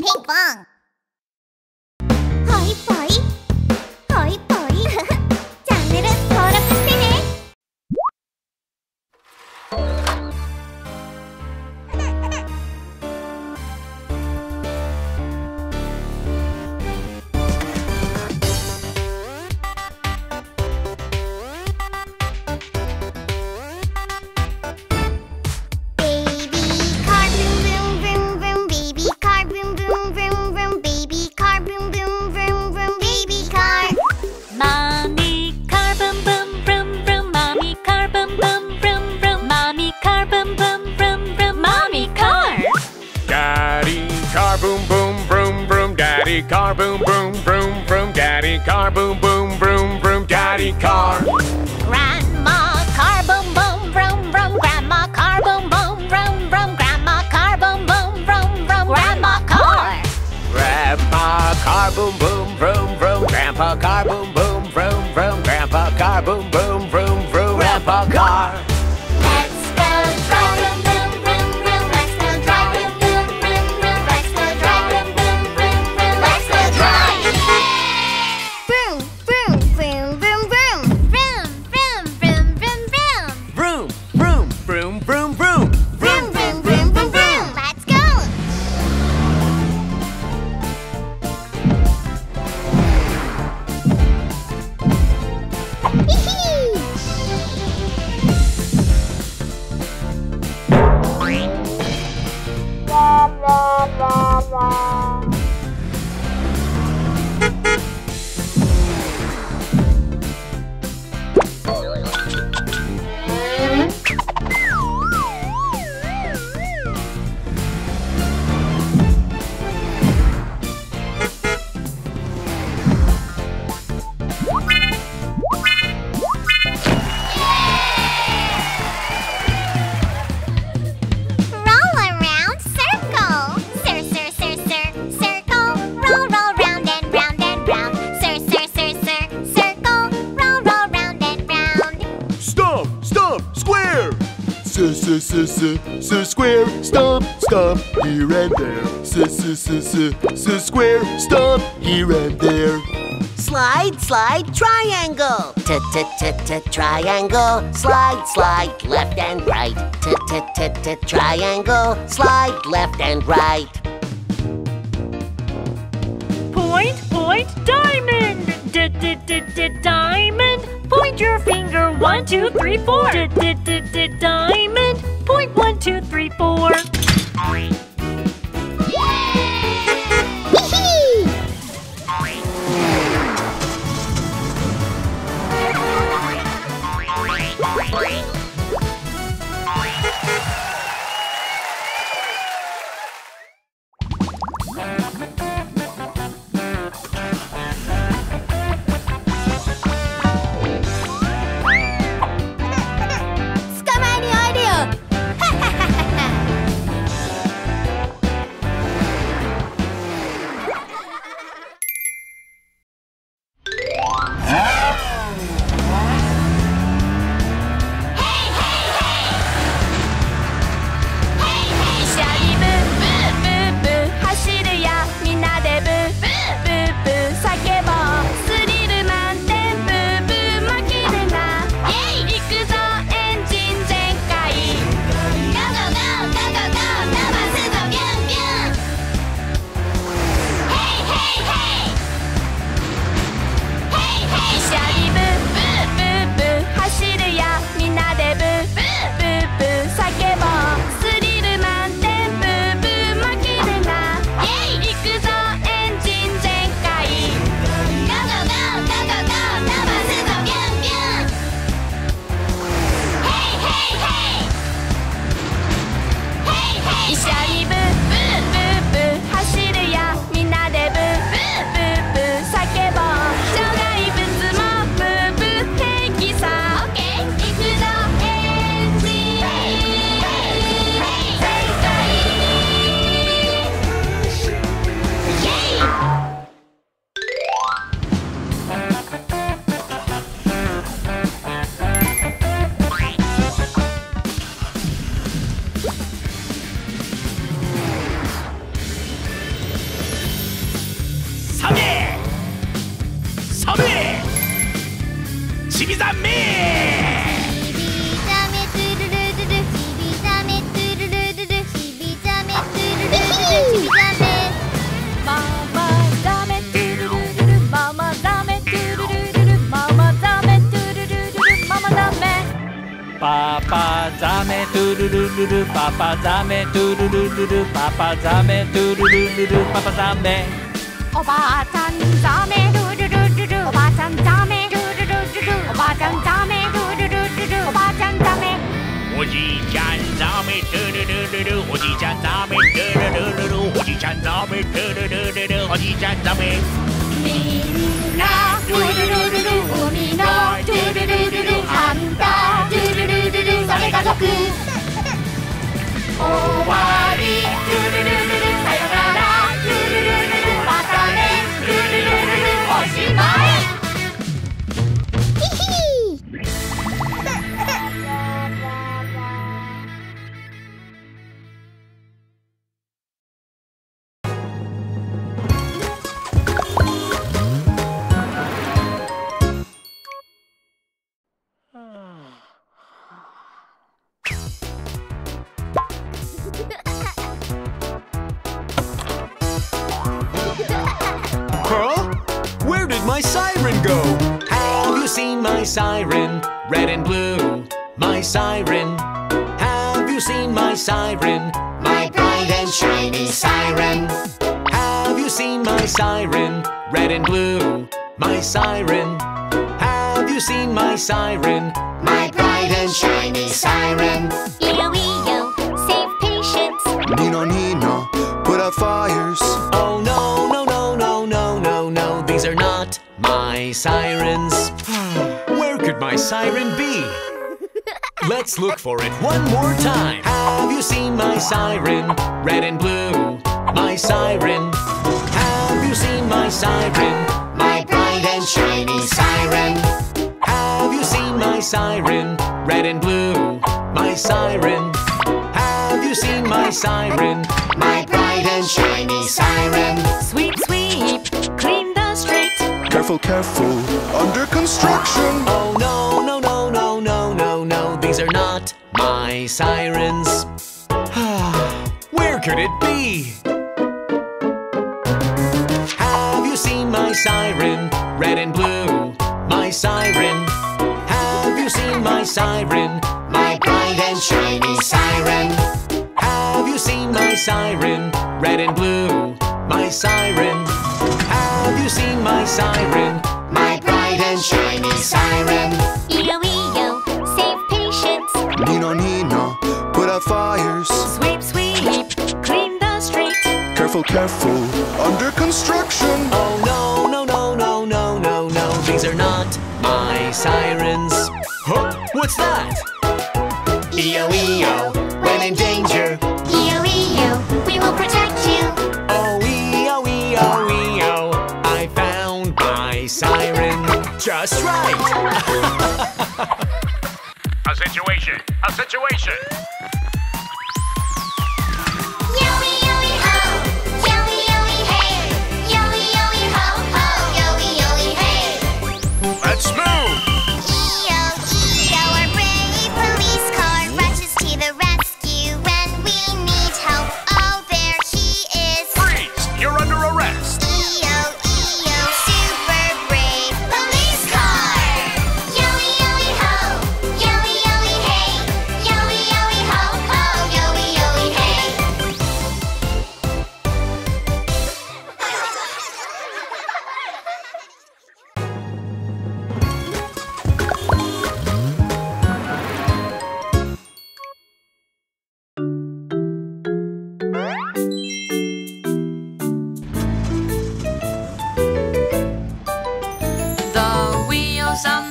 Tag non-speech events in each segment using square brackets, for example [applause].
Ping pong. Hi, hoi. What? la la s s s square stomp stomp here and there. S s s s square stomp here and there. Slide, slide, triangle. T t t t triangle. Slide, slide, left and right. T t t t triangle. Slide left and right. Point, point, diamond. D d d d diamond. Point your finger, one, two, three, four. D-d-d-diamond, point one, two, three, four. 자매 두루루루루 빠빠 자매 두루루루루 빠빠 자매 두루루루루 빠빠 자매. 오바참 자매 두루루루루 오바참 자매 두루루루루 오바참 자매 두루루루루 오바참 자매. 오지잔 자매 두루루루루 오지잔 자매 두루루루루 오지잔 자매 두루루루루 오지잔 자매. みんな。ルルルルル海のルルルルルあんたルルルルルそれ家族終わり。ルルルルルさよなら siren. Have you seen my siren? My bright and shiny siren. Have you seen my siren? Red and blue, my siren. Have you seen my siren? My bright and shiny siren. Leo, save patients. Nino, Nino, put out fires. Oh no, no, no, no, no, no, no, these are not my sirens. Hmm. Where could my siren be? Let's look for it one more time. Have you seen my siren? Red and blue, my siren. Have you seen my siren? My bright and shiny siren. Have you seen my siren? Red and blue, my siren. Have you seen my siren? My bright and shiny siren. Sweep, sweep, clean the street. Careful, careful, under construction. Oh no, no, no, my sirens. [sighs] Where could it be? Have you seen my siren? Red and blue, my siren. Have you seen my siren? My bright and shiny siren. Have you seen my siren? Red and blue, my siren. Have you seen my siren? My bright and shiny siren. Leo, save. Nino, Nino, put out fires. Sweep, sweep, clean the street. Careful, careful, under construction. Oh no, no, no, no, no, no, no, these are not my sirens. Huh? What's that? EO, when in danger. Leo, we will protect you. Oh, EO, EO, EO, I found my siren. Just right. [laughs] A situation, a situation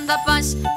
the bus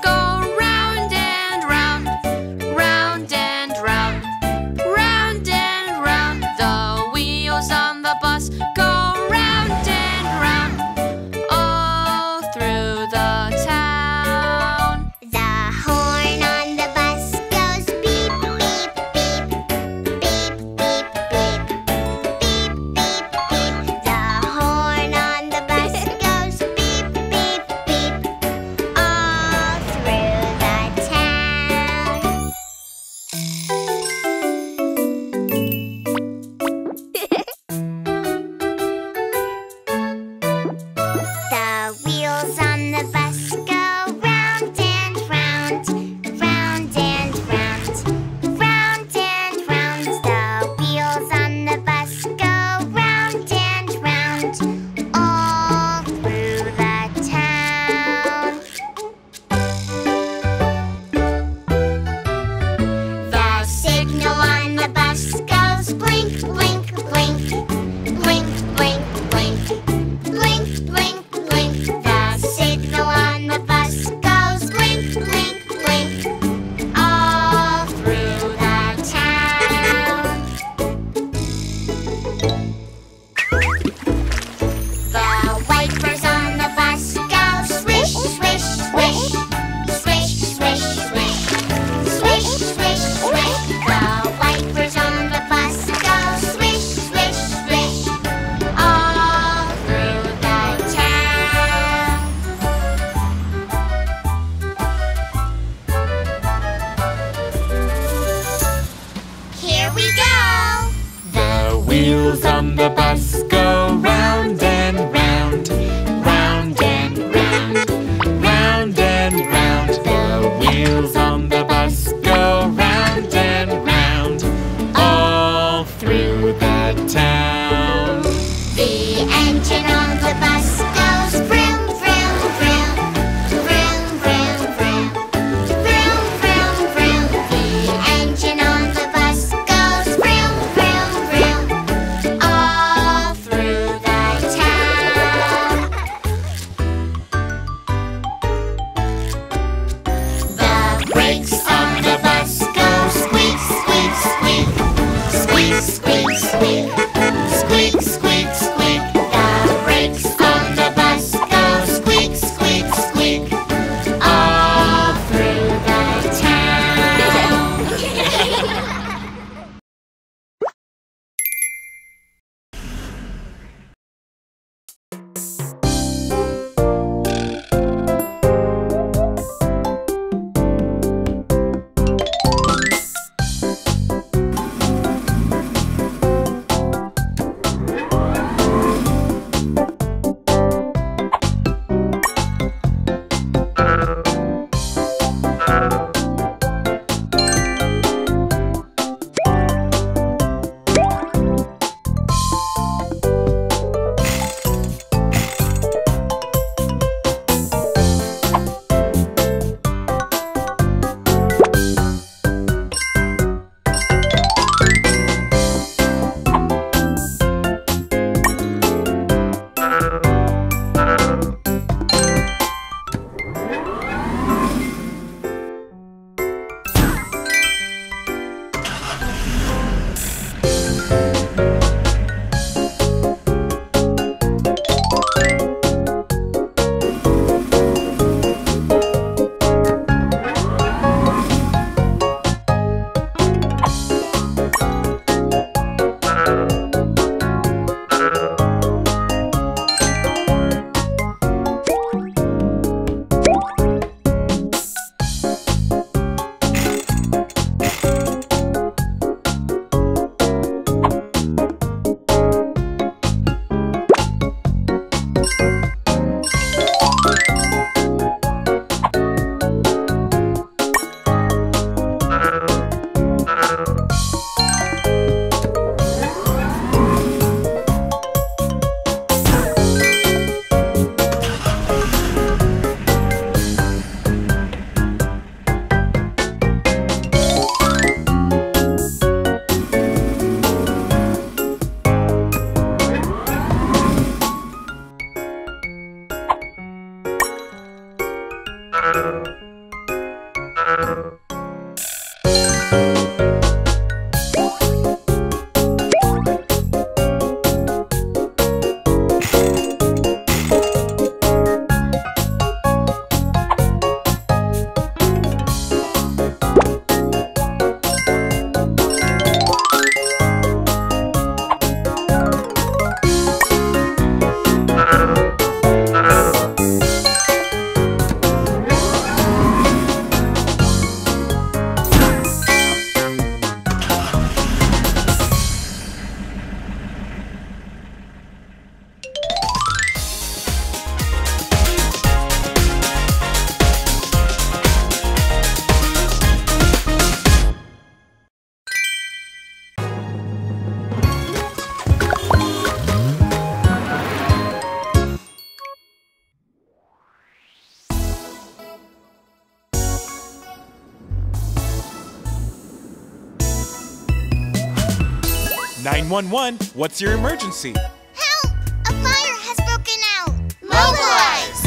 911, what's your emergency? Help! A fire has broken out! Mobilize!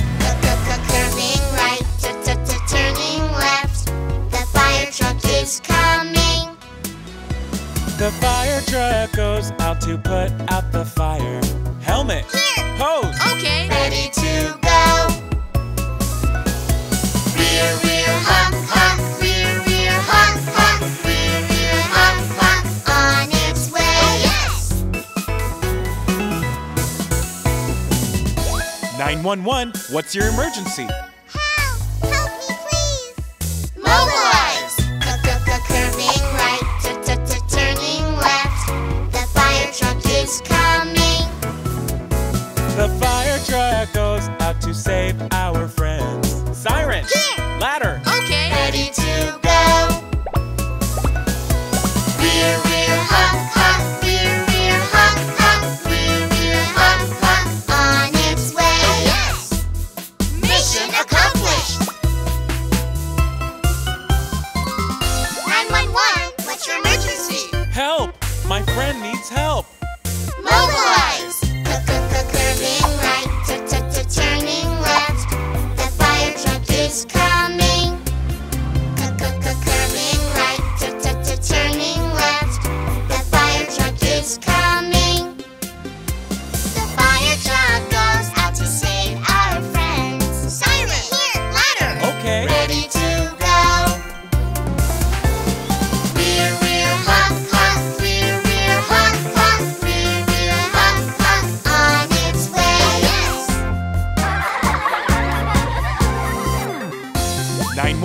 Turning right, t -t -t turning left. The fire truck is coming. The fire truck goes out to put out the fire. Helmet! Here! Hose! Okay! Ready to 911, what's your emergency?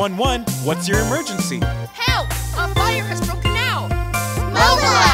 911, what's your emergency? Help! A fire has broken out! Mobile.